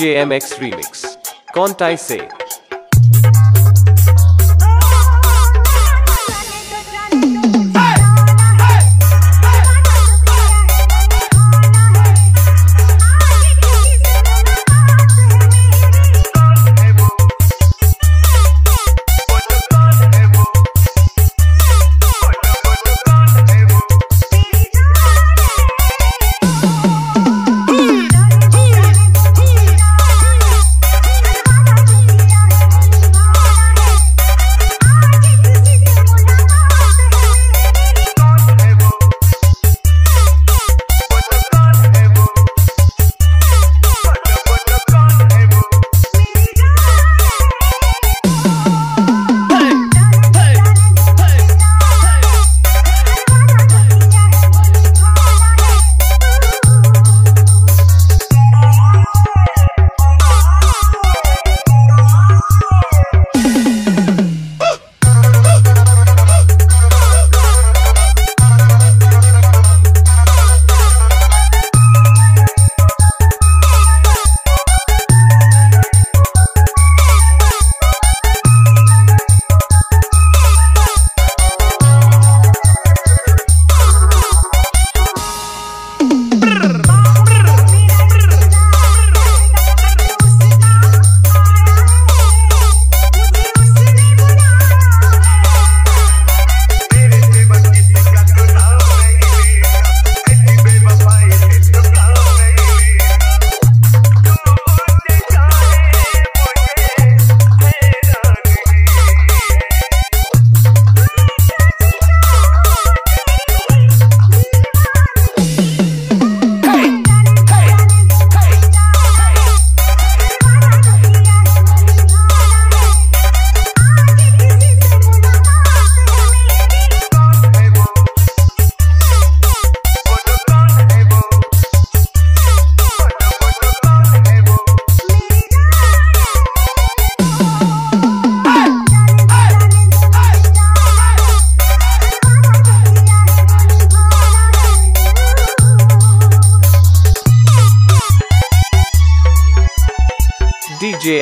DJ MX Remix. Kontai Se.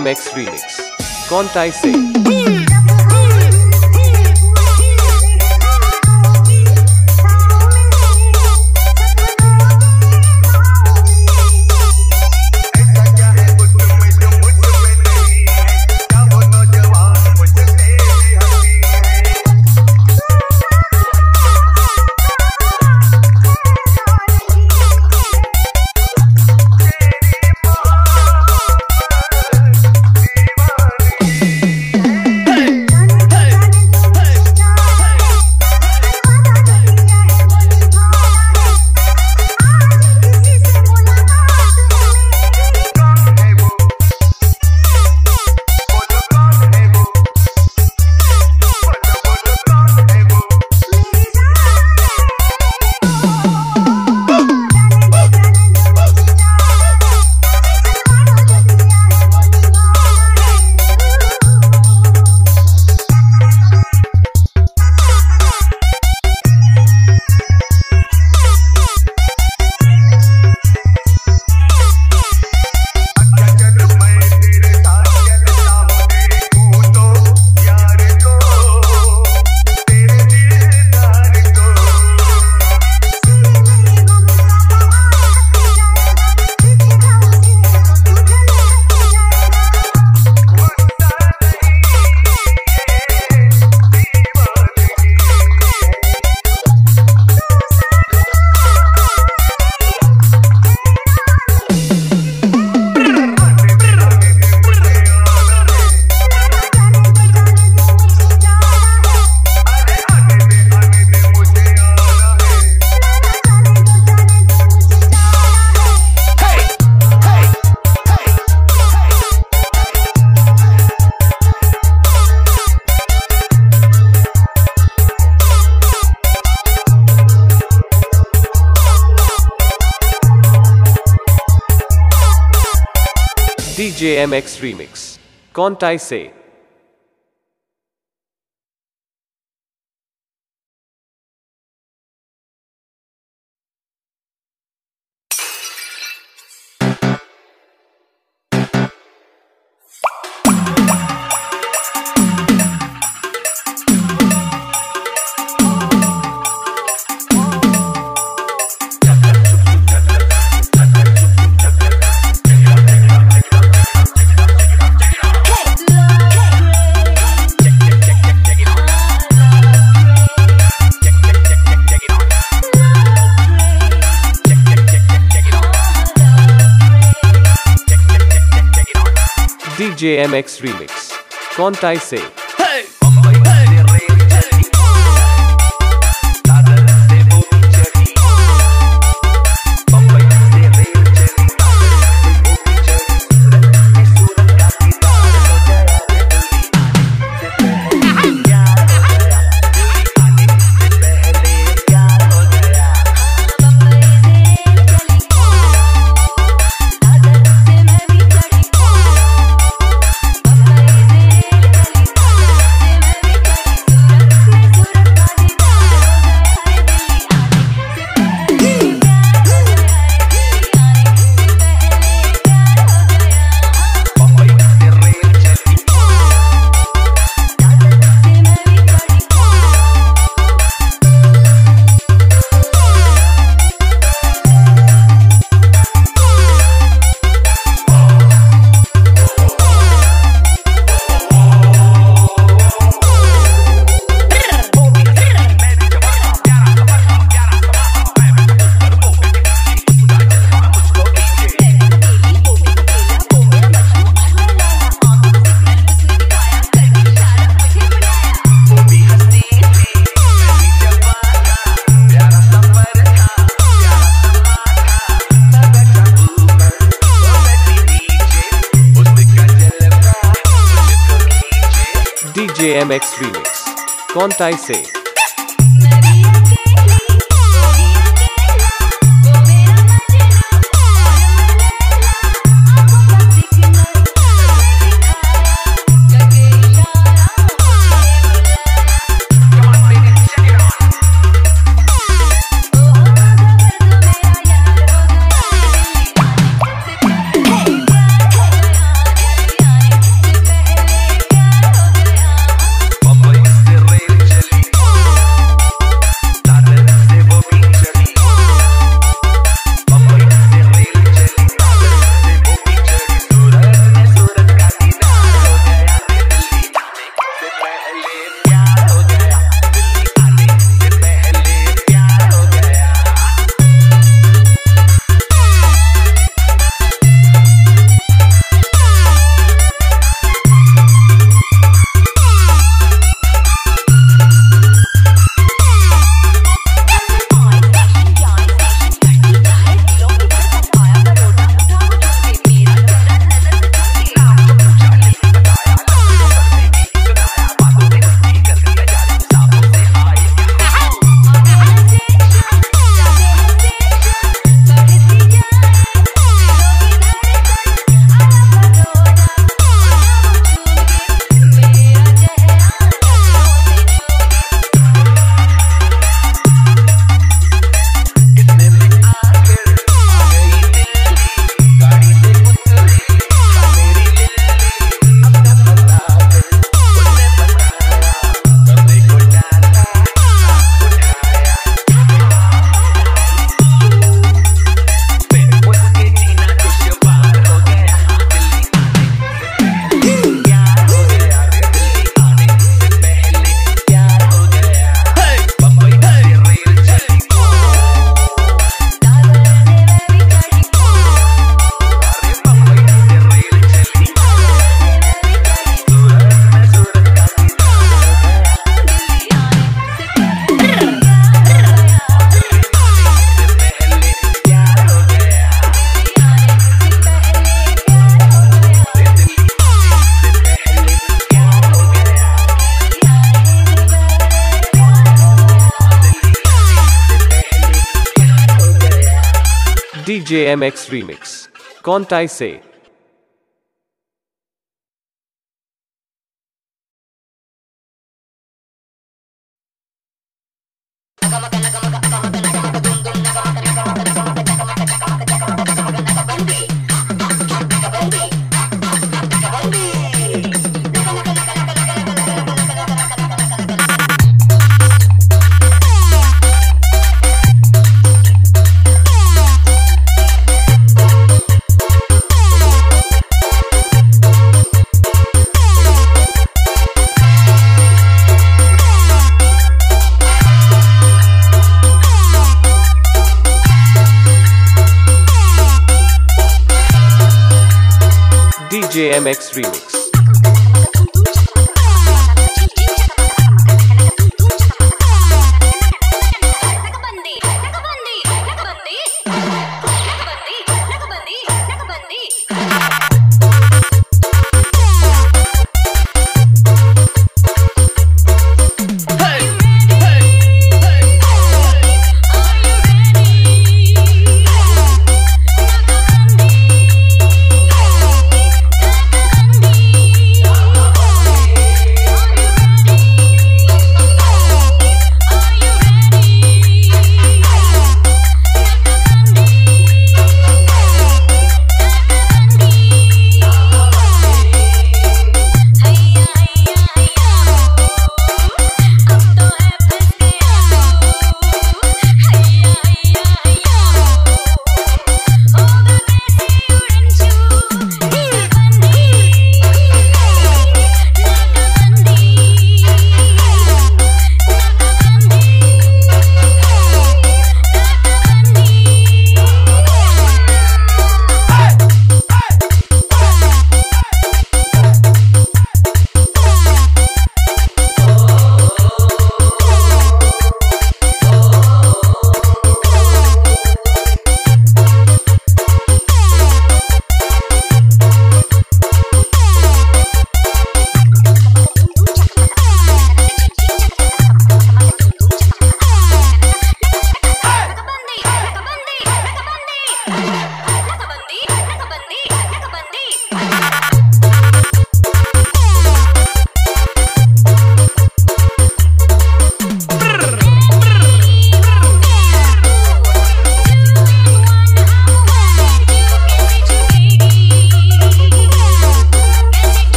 MX Remix. Kontai Se. DJ MX Remix. Kontai Se. DJMX Remix. Can't I say? AMX Remix. Kontai Se. Remix. Can't I say? MX Remix.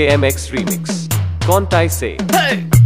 DJMX Remix. Contai से hey!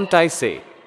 Kontai Se. DJ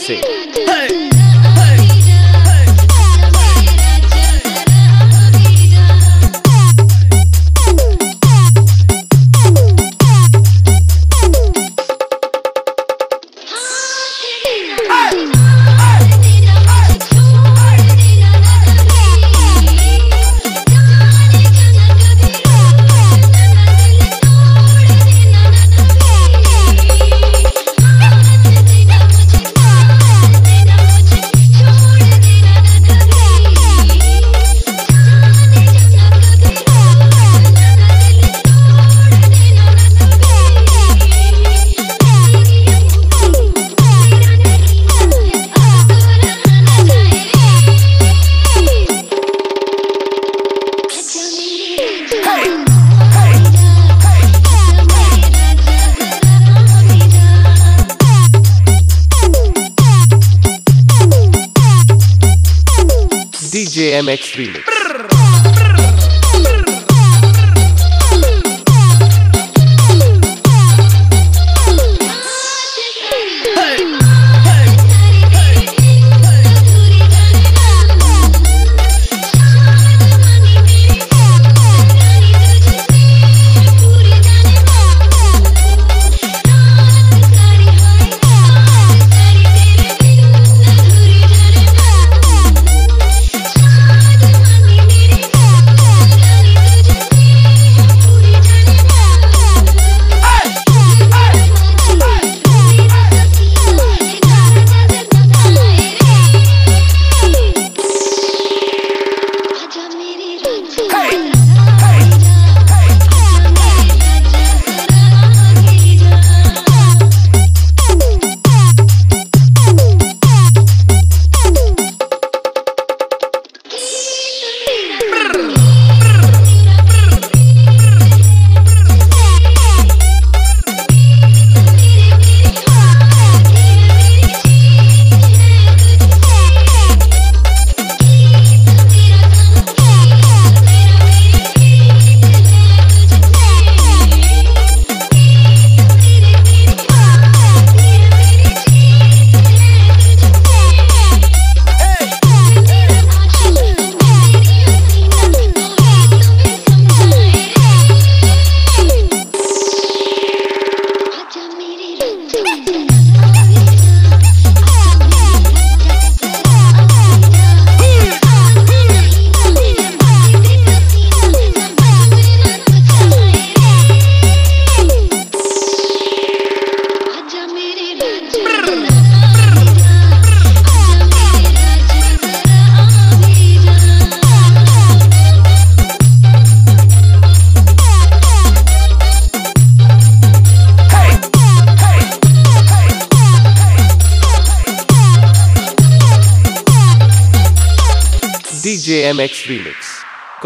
Kontai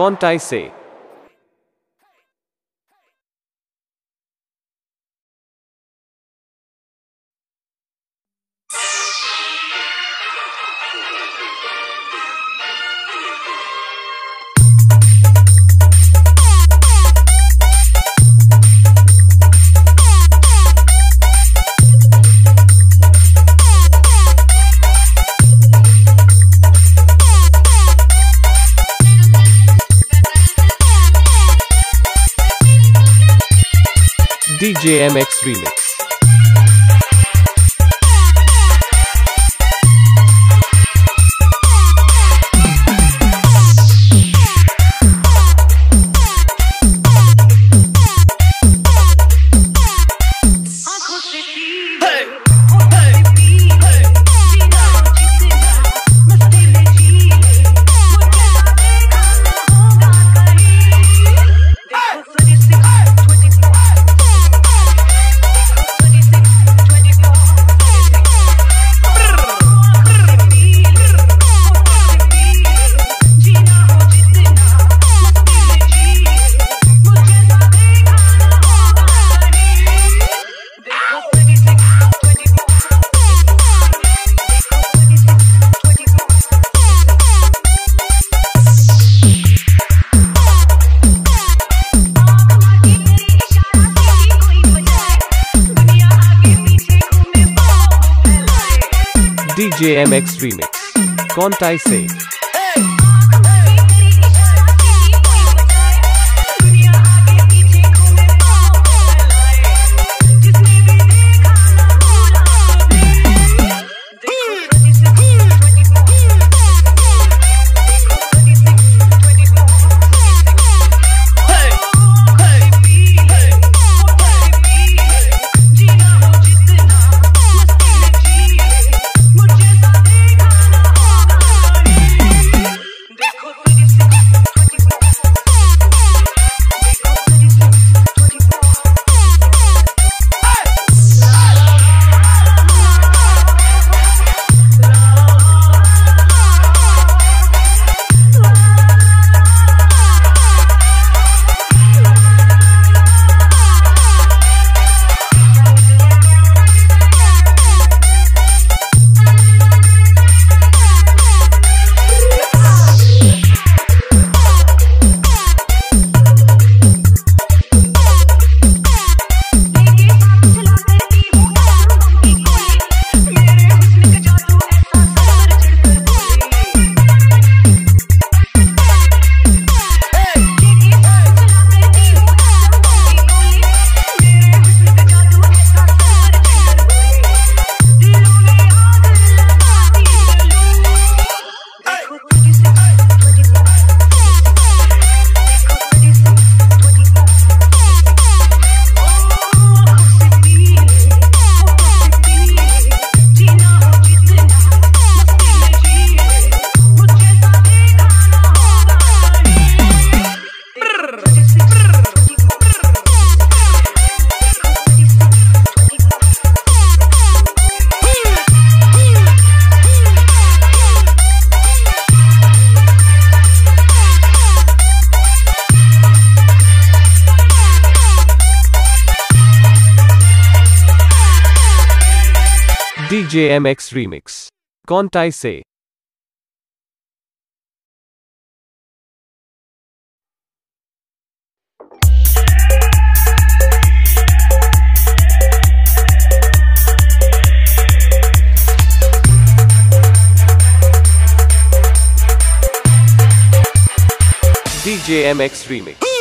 Remix. Kontai Se. DJ MX Remix. DJ MX Remix. Kontai Se. DJ MX Remix. Kontai Se. DJ MX Remix.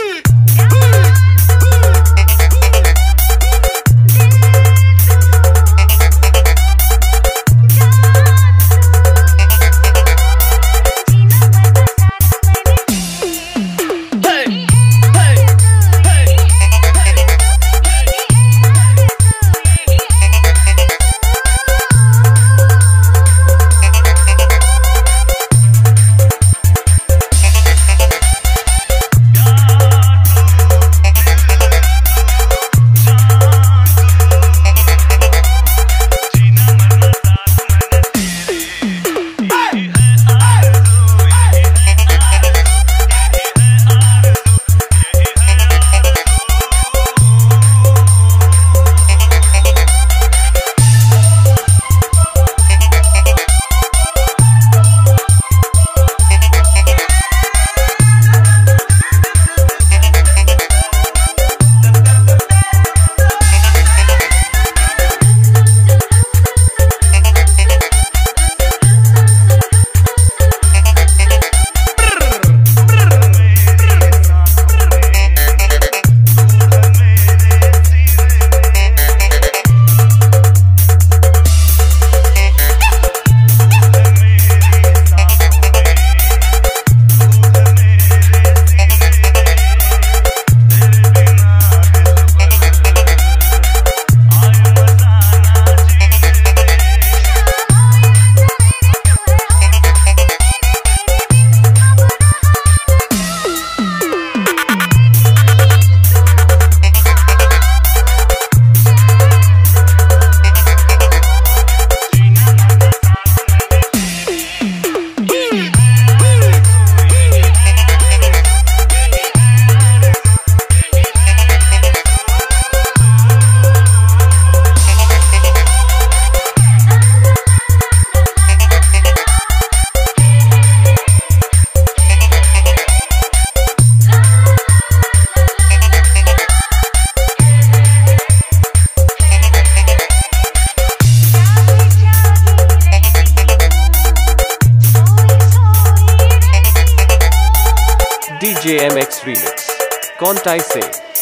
won't I say?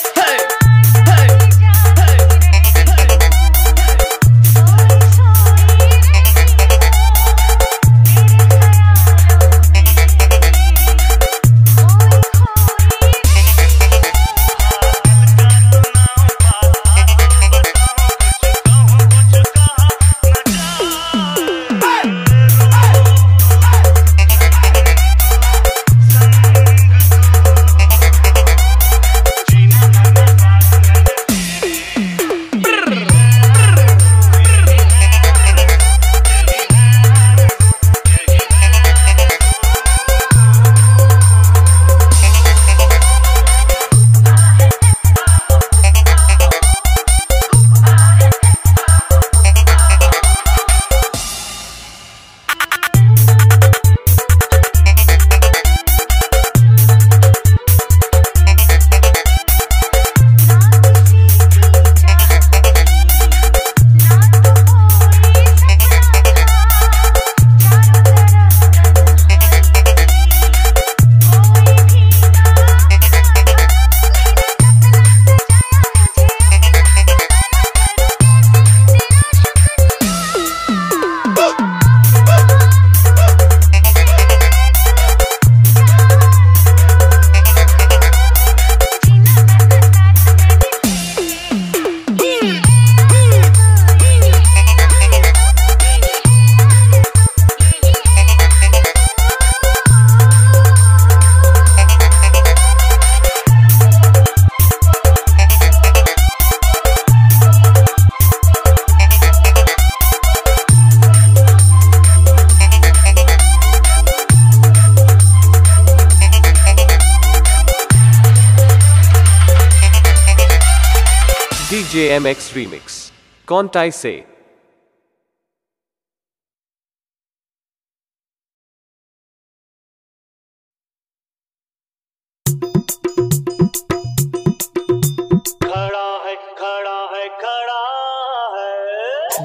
MX Remix. Contai Se.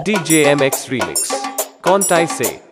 DJ MX Remix. Contai Se.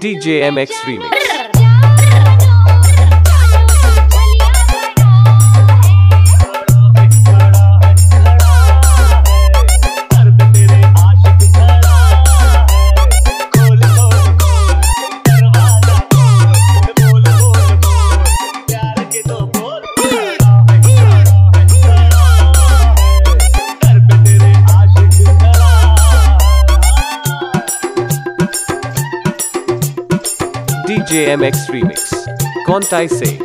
DJ MX Remix. JMX remix. Kontai say.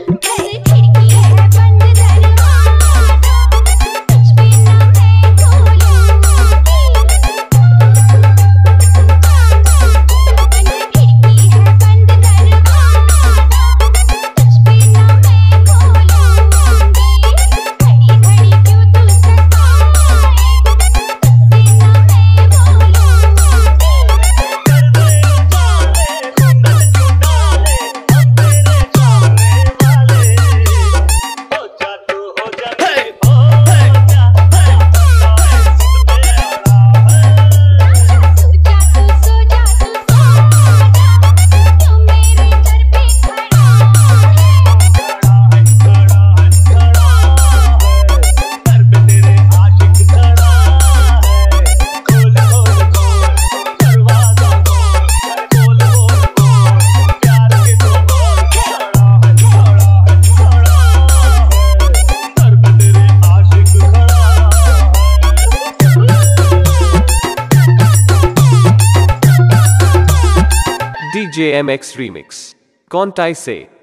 DJ MX Remix. Kontai Se.